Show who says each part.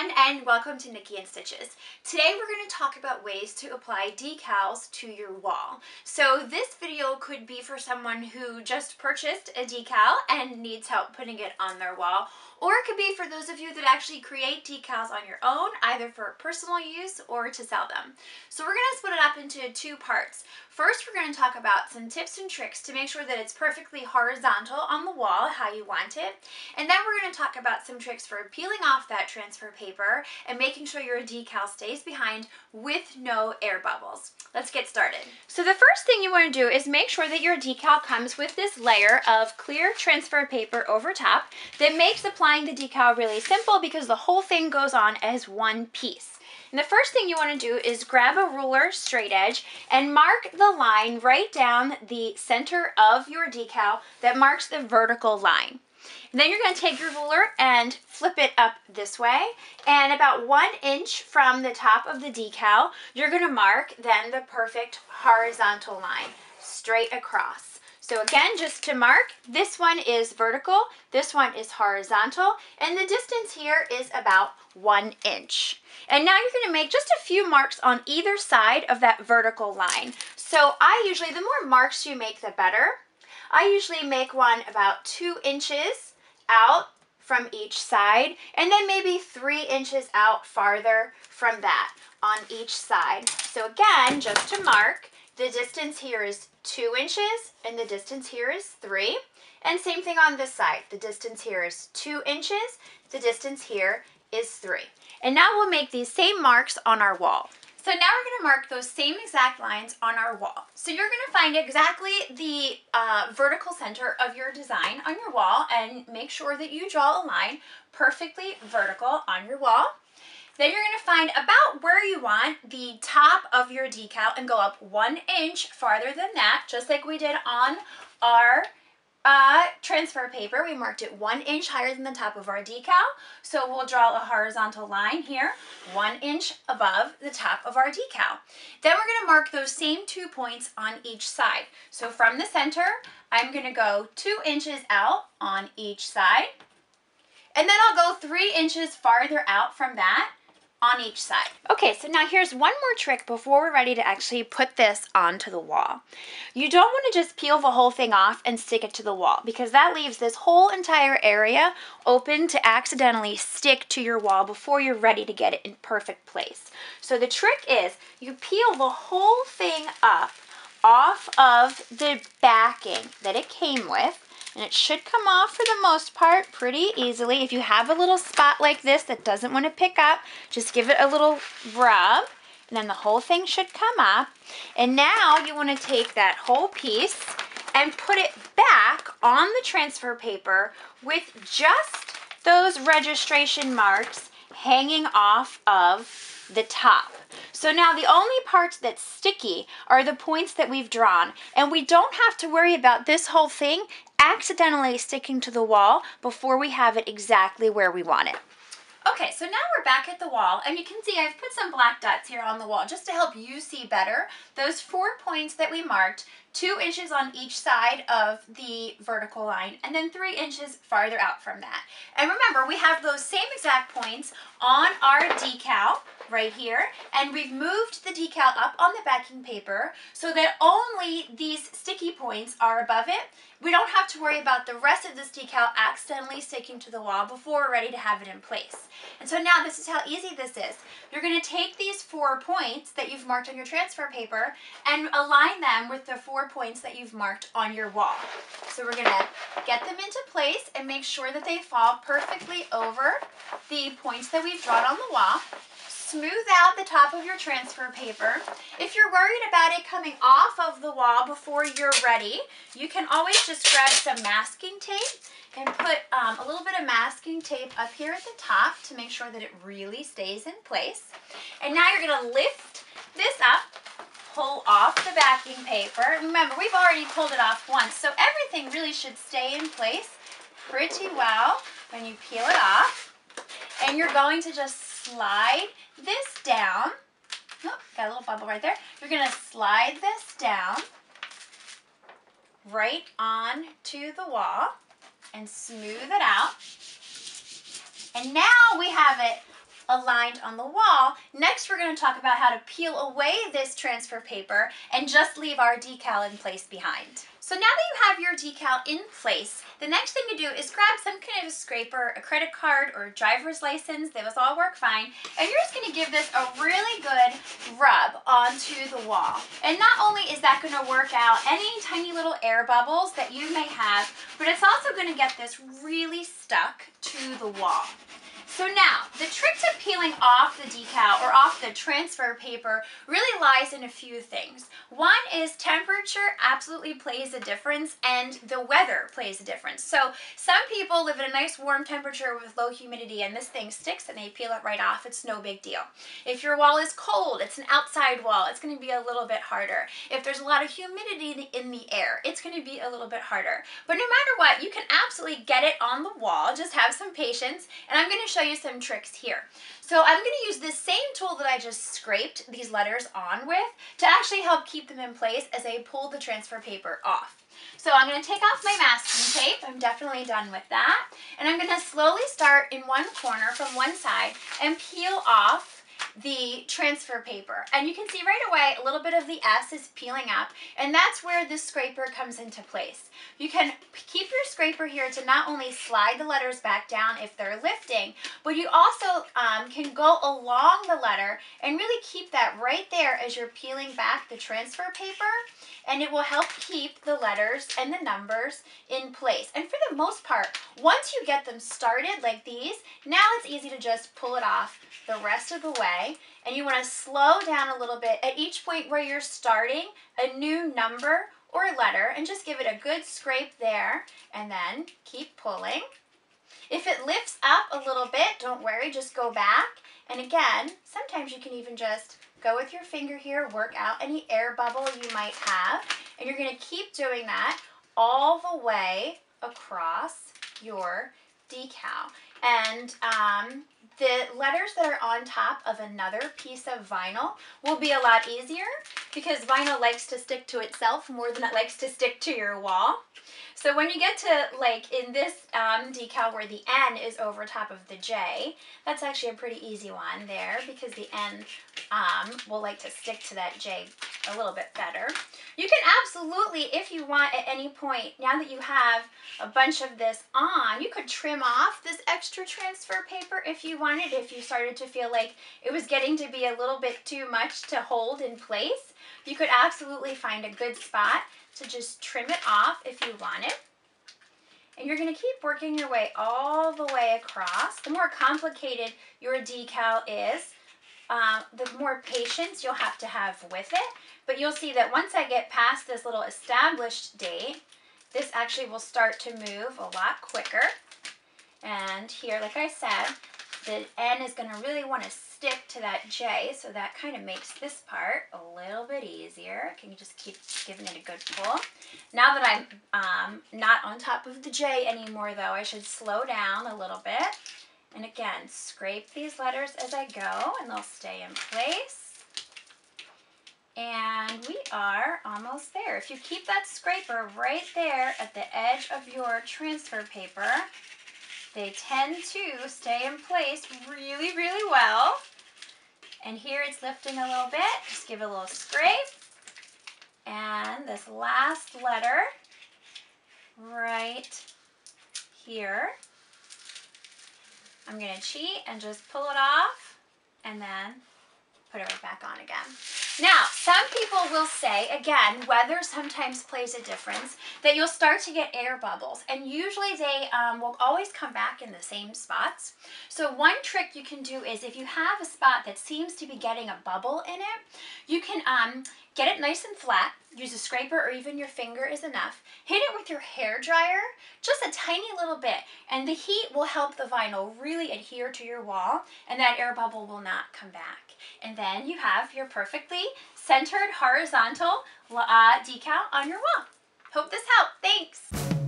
Speaker 1: everyone and welcome to Nikki In Stitches. Today we're going to talk about ways to apply decals to your wall. So this video could be for someone who just purchased a decal and needs help putting it on their wall or it could be for those of you that actually create decals on your own, either for personal use or to sell them. So we're going to split it up into two parts. First, we're going to talk about some tips and tricks to make sure that it's perfectly horizontal on the wall, how you want it. And then we're going to talk about some tricks for peeling off that transfer paper and making sure your decal stays behind with no air bubbles. Let's get started. So the first thing you want to do is make sure that your decal comes with this layer of clear transfer paper over top that makes applying the decal really simple because the whole thing goes on as one piece. And the first thing you want to do is grab a ruler straight edge and mark the line right down the center of your decal that marks the vertical line. And then you're going to take your ruler and flip it up this way. And about one inch from the top of the decal, you're going to mark then the perfect horizontal line straight across. So again, just to mark, this one is vertical, this one is horizontal, and the distance here is about one inch. And now you're gonna make just a few marks on either side of that vertical line. So I usually, the more marks you make, the better. I usually make one about two inches out from each side and then maybe three inches out farther from that on each side. So again, just to mark, the distance here is two inches and the distance here is three. And same thing on this side. The distance here is two inches. The distance here is three. And now we'll make these same marks on our wall. So now we're going to mark those same exact lines on our wall. So you're going to find exactly the uh, vertical center of your design on your wall and make sure that you draw a line perfectly vertical on your wall. Then you're going to find about where you want the top of your decal and go up one inch farther than that, just like we did on our uh, transfer paper. We marked it one inch higher than the top of our decal. So we'll draw a horizontal line here, one inch above the top of our decal. Then we're gonna mark those same two points on each side. So from the center, I'm gonna go two inches out on each side. And then I'll go three inches farther out from that on each side. Okay, so now here's one more trick before we're ready to actually put this onto the wall. You don't want to just peel the whole thing off and stick it to the wall because that leaves this whole entire area open to accidentally stick to your wall before you're ready to get it in perfect place. So the trick is you peel the whole thing up off of the backing that it came with and it should come off for the most part pretty easily. If you have a little spot like this that doesn't want to pick up, just give it a little rub and then the whole thing should come up. And now you want to take that whole piece and put it back on the transfer paper with just those registration marks hanging off of the top. So now the only parts that's sticky are the points that we've drawn and we don't have to worry about this whole thing accidentally sticking to the wall before we have it exactly where we want it. Okay, so now we're back at the wall, and you can see I've put some black dots here on the wall just to help you see better. Those four points that we marked, two inches on each side of the vertical line, and then three inches farther out from that. And remember, we have those same exact points on our decal right here, and we've moved the decal up on the backing paper so that only these sticky points are above it. We don't have to worry about the rest of this decal accidentally sticking to the wall before we're ready to have it in place. And so now this is how easy this is. You're going to take these four points that you've marked on your transfer paper and align them with the four points that you've marked on your wall. So we're to get them into place and make sure that they fall perfectly over the points that we've drawn on the wall smooth out the top of your transfer paper. If you're worried about it coming off of the wall before you're ready, you can always just grab some masking tape and put um, a little bit of masking tape up here at the top to make sure that it really stays in place. And now you're gonna lift this up, pull off the backing paper. Remember, we've already pulled it off once, so everything really should stay in place pretty well when you peel it off. And you're going to just slide this down. Oh, got a little bubble right there. You're going to slide this down right on to the wall and smooth it out. And now we have it aligned on the wall, next we're going to talk about how to peel away this transfer paper and just leave our decal in place behind. So now that you have your decal in place, the next thing to do is grab some kind of a scraper, a credit card, or a driver's license. Those all work fine. And you're just going to give this a really good rub onto the wall. And not only is that going to work out any tiny little air bubbles that you may have, but it's also going to get this really stuck to the wall. So now, the trick to peeling off the decal or off the transfer paper really lies in a few things. One is temperature absolutely plays a difference and the weather plays a difference. So some people live in a nice warm temperature with low humidity and this thing sticks and they peel it right off. It's no big deal. If your wall is cold, it's an outside wall, it's going to be a little bit harder. If there's a lot of humidity in the air, it's going to be a little bit harder. But no matter what, you can absolutely get it on the wall. Just have some patience and I'm going to show you you some tricks here. So I'm going to use this same tool that I just scraped these letters on with to actually help keep them in place as I pull the transfer paper off. So I'm going to take off my masking tape. I'm definitely done with that. And I'm going to slowly start in one corner from one side and peel off the transfer paper. And you can see right away a little bit of the S is peeling up and that's where this scraper comes into place. You can keep your scraper here to not only slide the letters back down if they're lifting, but you also um, can go along the letter and really keep that right there as you're peeling back the transfer paper and it will help keep the letters and the numbers in place. And for the most part, once you get them started like these, now it's easy to just pull it off the rest of the way. And you want to slow down a little bit at each point where you're starting a new number or letter and just give it a good scrape there and then keep pulling. If it lifts up a little bit, don't worry, just go back. And again, sometimes you can even just go with your finger here, work out any air bubble you might have. And you're going to keep doing that all the way across your decal. And um, the letters that are on top of another piece of vinyl will be a lot easier because vinyl likes to stick to itself more than it likes to stick to your wall. So when you get to like in this um, decal where the N is over top of the J, that's actually a pretty easy one there because the N um, will like to stick to that J a little bit better. You can absolutely, if you want at any point, now that you have a bunch of this on, you could trim off this extra transfer paper if you wanted, if you started to feel like it was getting to be a little bit too much to hold in place. You could absolutely find a good spot to just trim it off if you want it. And you're going to keep working your way all the way across. The more complicated your decal is, uh, the more patience you'll have to have with it. But you'll see that once I get past this little established date, this actually will start to move a lot quicker. And here, like I said, the N is going to really want to stick to that J, so that kind of makes this part a little bit easier. Can you just keep giving it a good pull? Now that I'm um, not on top of the J anymore, though, I should slow down a little bit. And again, scrape these letters as I go, and they'll stay in place. And we are almost there. If you keep that scraper right there at the edge of your transfer paper, they tend to stay in place really, really well. And here it's lifting a little bit. Just give it a little scrape. And this last letter right here. I'm going to cheat and just pull it off and then put it right back on again. Now, some people will say, again, weather sometimes plays a difference, that you'll start to get air bubbles. And usually they um, will always come back in the same spots. So one trick you can do is if you have a spot that seems to be getting a bubble in it, you can um, get it nice and flat. Use a scraper or even your finger is enough. Hit it with your hair dryer, just a tiny little bit. And the heat will help the vinyl really adhere to your wall and that air bubble will not come back. And then you have your perfectly centered horizontal uh, decal on your wall. Hope this helped. Thanks.